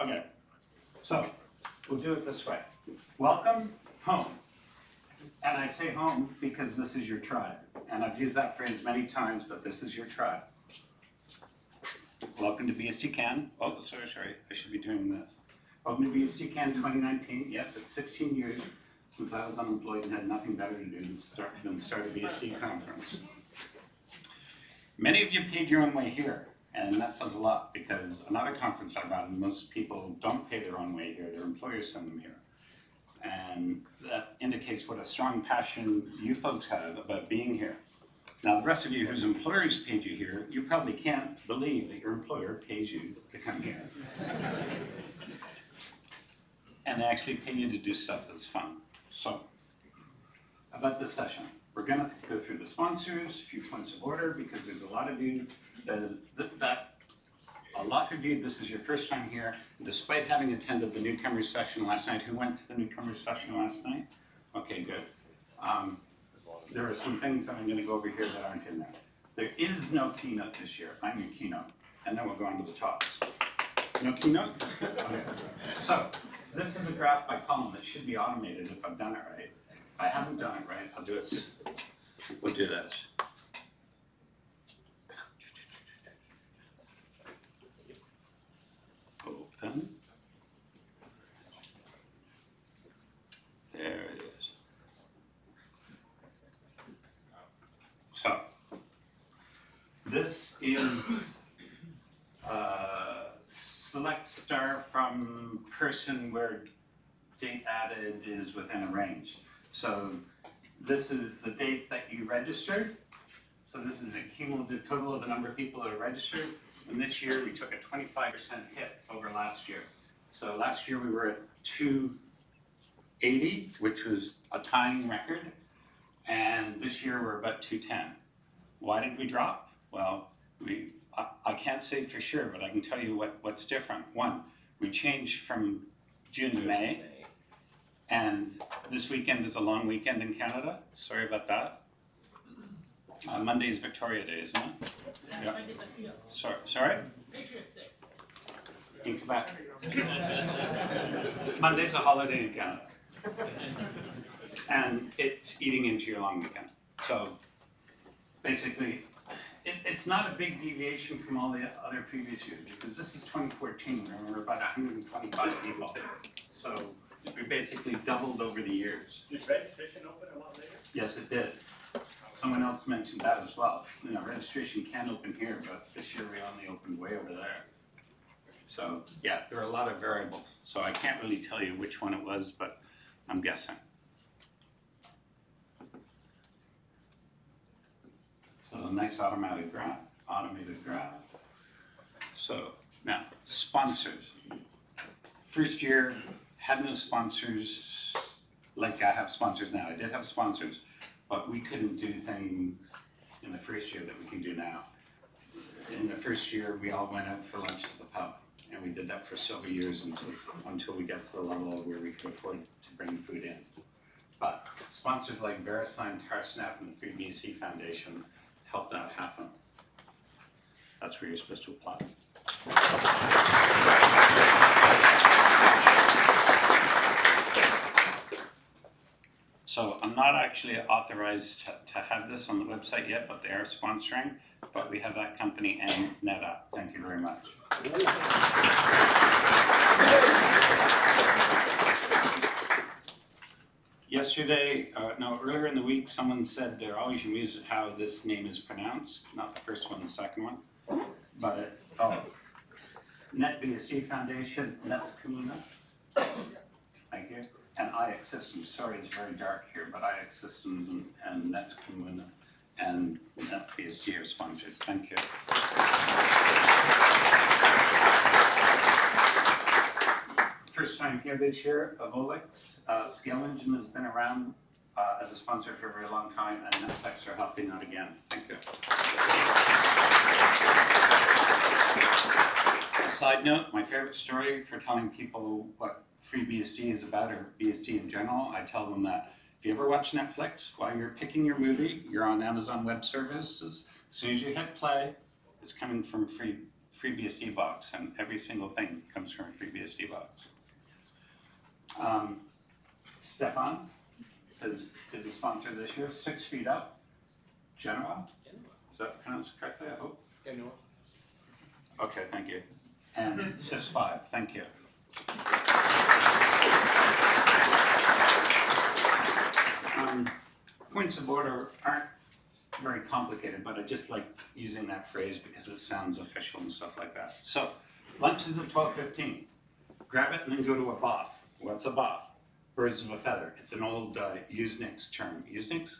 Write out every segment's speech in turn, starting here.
Okay, so we'll do it this way. Welcome home. And I say home because this is your tribe. And I've used that phrase many times, but this is your tribe. Welcome to BSDCan. Oh, sorry, sorry, I should be doing this. Welcome to BSDCan 2019. Yes, it's 16 years since I was unemployed and had nothing better to do than start, than start a BSD conference. Many of you paid your own way here, and that says a lot because another conference I run, most people don't pay their own way here, their employers send them here. And that indicates what a strong passion you folks have about being here. Now, the rest of you whose employers paid you here, you probably can't believe that your employer pays you to come here. and they actually pay you to do stuff that's fun. So, about this session, we're gonna go through the sponsors, a few points of order, because there's a lot of you that, that, that a lot of you, this is your first time here, despite having attended the newcomers session last night. Who went to the newcomers session last night? Okay, good. Um, there are some things that I'm gonna go over here that aren't in there. There is no keynote this year. I'm your keynote, and then we'll go on to the talks. No keynote? Okay. So, this is a graph by column that should be automated if I've done it right. If I haven't done it right, I'll do it. We'll do this. Open. There it is. So, this is uh, select star person where date added is within a range. So this is the date that you registered. So this is the cumulative total of the number of people that are registered. And this year, we took a twenty-five percent hit over last year. So last year, we were at two eighty, which was a tying record. And this year, we're about two ten. Why did we drop? Well, we, I, I can't say for sure, but I can tell you what, what's different. One, we changed from June to May. And this weekend is a long weekend in Canada. Sorry about that. Uh, Monday is Victoria Day, isn't it? Yeah. Sorry, sorry? Patriots Day. In Quebec. Monday's a holiday in Canada. And it's eating into your long weekend. So basically, it, it's not a big deviation from all the other previous years because this is 2014, where we're about 125 people. So we basically doubled over the years. Did registration open a lot later? Yes, it did. Someone else mentioned that as well. You know, registration can open here, but this year we only opened way over there. So, yeah, there are a lot of variables, so I can't really tell you which one it was, but I'm guessing. So a nice automatic graph, automated graph. So, now, sponsors. First year, had no sponsors like I have sponsors now. I did have sponsors, but we couldn't do things in the first year that we can do now. In the first year, we all went out for lunch at the pub, and we did that for several years until, until we got to the level where we could afford to bring food in. But sponsors like VeriSign, TarSnap, and the FreeBSD Foundation helped that happen. That's where you're supposed to apply. So I'm not actually authorized to, to have this on the website yet, but they are sponsoring. But we have that company and NetApp. Thank you very much. Yesterday, uh, no, earlier in the week, someone said they're always amused at how this name is pronounced. Not the first one, the second one. But oh, NetBSD Foundation, Netzkommune. Thank you. And iXsystems, sorry, it's very dark here, but iXsystems and, and Netzkommune and NetBSD are sponsors. Thank you. First time here this year, Avolix, uh, Scale Engine has been around, uh, as a sponsor for a very long time, and Netflix are helping out again. Thank you. Side note, my favorite story for telling people what FreeBSD is about or BSD in general, I tell them that if you ever watch Netflix while you're picking your movie, you're on Amazon Web Services, as soon as you hit play, it's coming from free FreeBSD box, and every single thing comes from a FreeBSD box. Um, Stefan is, is a sponsor this year, Six Feet Up, Genoa, is that pronounced correctly, I hope? No. Okay, thank you. And CIS five, thank you. Um, points of order aren't very complicated, but I just like using that phrase because it sounds official and stuff like that. So, lunch is at twelve fifteen. Grab it and then go to a BOF. What's a BOF? Birds of a feather. It's an old uh, Usenix term. Usenix?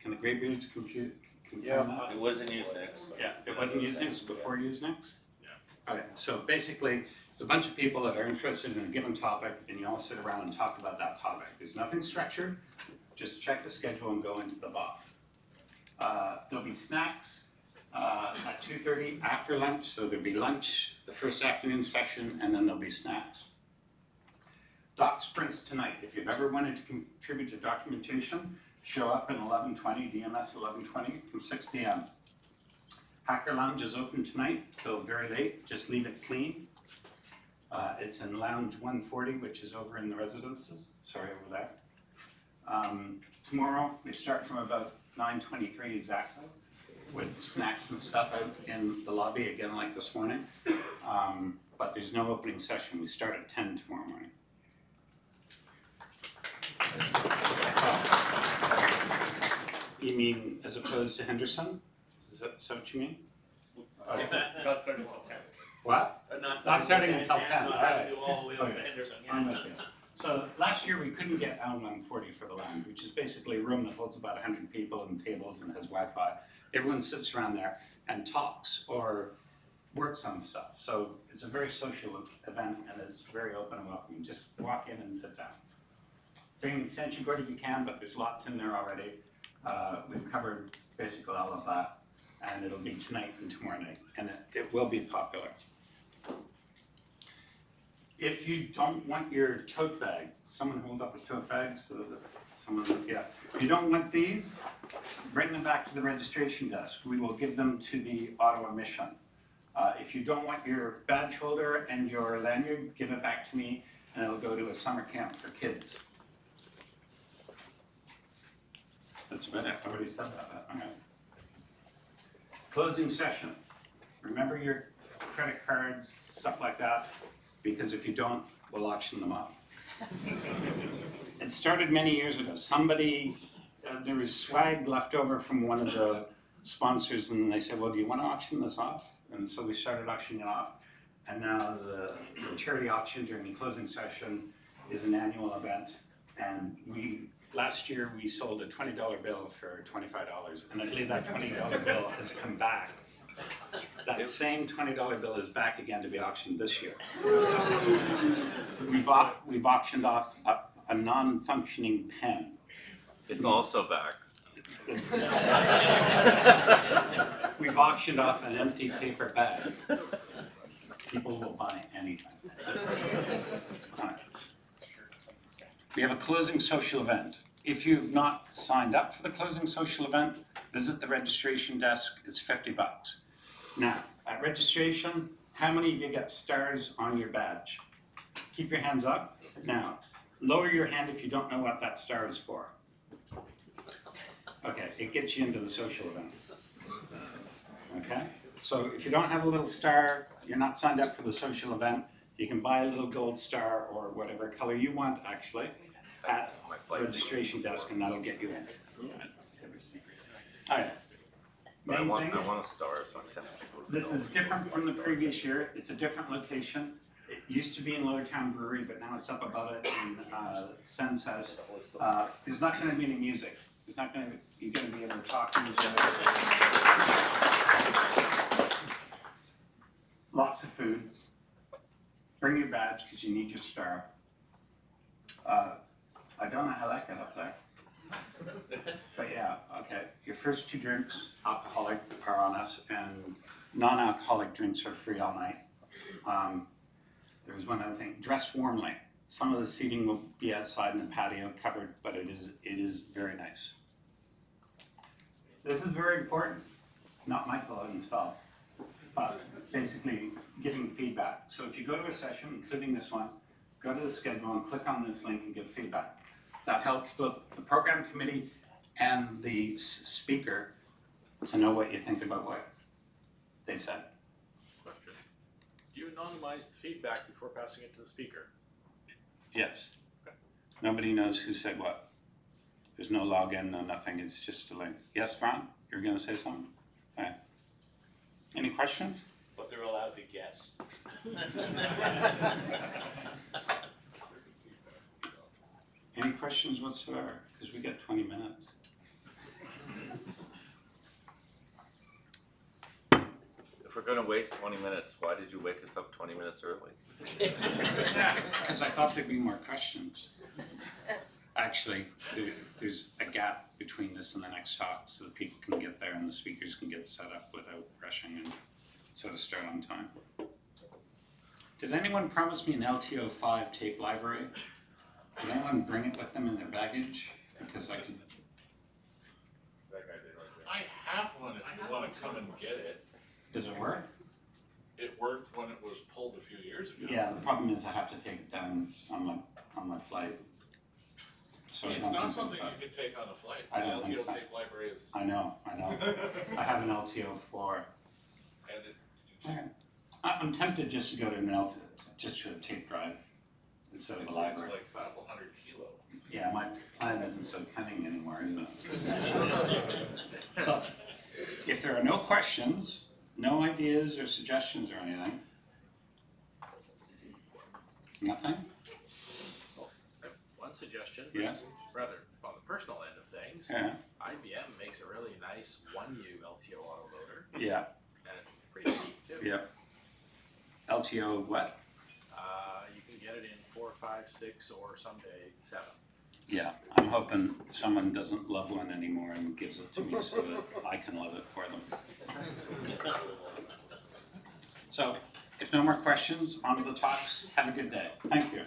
Can the graybeards confuse, confirm that? It wasn't used next. Yeah, it wasn't Usenix before Usenix? Yeah. Okay, so basically, it's a bunch of people that are interested in a given topic and you all sit around and talk about that topic. There's nothing structured, just check the schedule and go into the BOF. Uh, there'll be snacks, uh, at two thirty after lunch, so there'll be lunch, the first afternoon session, and then there'll be snacks. Doc sprints tonight, if you've ever wanted to contribute to documentation, show up at eleven twenty, DMS eleven twenty, from six P M. Hacker Lounge is open tonight till very late, just leave it clean. Uh, it's in Lounge one forty, which is over in the residences, sorry over there. Um, tomorrow, we start from about nine twenty-three exactly, with snacks and stuff out in the lobby, again like this morning. Um, but there's no opening session, we start at ten tomorrow morning. You mean as opposed to Henderson? Is that, is that what you mean? Not not starting until ten. What? Uh, Not starting until 10, No, alright. I do all the way over to Okay. Henderson, I'm yeah. with you. So last year, we couldn't get L one forty for the lounge, which is basically a room that holds about hundred people and tables and has Wi-Fi. Everyone sits around there and talks or works on stuff. So it's a very social event and it's very open and welcoming. Just walk in and sit down. Bring Sanchi Gordy if you can, but there's lots in there already. Uh, we've covered basically all of that. And it'll be tonight and tomorrow night, and it, it will be popular. If you don't want your tote bag, someone hold up a tote bag so that someone, yeah. If you don't want these, bring them back to the registration desk. We will give them to the Ottawa Mission. Uh, if you don't want your badge holder and your lanyard, give it back to me and it'll go to a summer camp for kids. That's it, I already said that, all right. Closing session. Remember your credit cards, stuff like that, because if you don't, we'll auction them off. It started many years ago. Somebody, uh, there was swag left over from one of the sponsors and they said, well, do you want to auction this off? And so we started auctioning it off. And now the the charity auction during the closing session is an annual event. And we, last year, we sold a twenty dollar bill for twenty-five dollars. And I believe that twenty dollar bill has come back. That same twenty dollar bill is back again to be auctioned this year. We've au- we've auctioned off a, a non-functioning pen. It's also back. We've auctioned off an empty paper bag. People will buy anything. Alright. We have a closing social event. If you've not signed up for the closing social event, visit the registration desk, it's fifty bucks. Now, at registration, how many of you got stars on your badge? Keep your hands up. Now, lower your hand if you don't know what that star is for. Okay, it gets you into the social event. Okay, so if you don't have a little star, you're not signed up for the social event, you can buy a little gold star or whatever color you want actually at the registration desk and that'll get you in. Alright. But I Main want, thing, I want a star, so I'm this is different from the previous year, it's a different location. It used to be in Lower Town Brewery, but now it's up above it in uh. Uh there's not gonna be any music, there's not gonna, you're gonna be able to talk to each other. Lots of food. Bring your badge, cause you need your star. Uh, I don't know how that got up there. But yeah, okay, your first two drinks, alcoholic, are on us, and non-alcoholic drinks are free all night. Um, there was one other thing, dress warmly. Some of the seating will be outside in the patio covered, but it is, it is very nice. This is very important, not Michael himself. but basically giving feedback. So if you go to a session, including this one, go to the schedule and click on this link and give feedback. That helps both the program committee and the speaker to know what you think about what they said. Question. Do you anonymize the feedback before passing it to the speaker? Yes. Okay. Nobody knows who said what. There's no login, no nothing, it's just a link. Yes, Ron, you're gonna say something? Alright. Any questions? But they're allowed to guess. Any questions whatsoever? Cause we got twenty minutes. If we're gonna waste twenty minutes, why did you wake us up twenty minutes early? Cause I thought there'd be more questions. Actually, there, there's a gap between this and the next talk, so that people can get there and the speakers can get set up without rushing and sort of start on time. Did anyone promise me an LTO five tape library? Did anyone bring it with them in their baggage? Because I could, I have one if you wanna come and get it. does it work? It worked when it was pulled a few years ago. Yeah, the problem is I have to take it down on my, on my flight. So I It's don't not think something I've- you could take on a flight. I don't think so. LTO tape library is, I know, I know. I have an LTO four. and it, it's, Alright. I- I'm tempted just to go to an LT, just to a tape drive instead of it's it's library. like a hundred kilo. Yeah, my plan isn't so cunning anymore, is it? So, if there are no questions, no ideas or suggestions or anything? Nothing? One suggestion. Yes. Rather, on the personal end of things, Yeah, IBM makes a really nice one U LTO autoloader, yeah, and it's pretty cheap too. yeah. LTO what? five, six, or someday seven. Yeah, I'm hoping someone doesn't love one anymore and gives it to me so that I can love it for them. So, if no more questions, on to the talks. Have a good day. Thank you.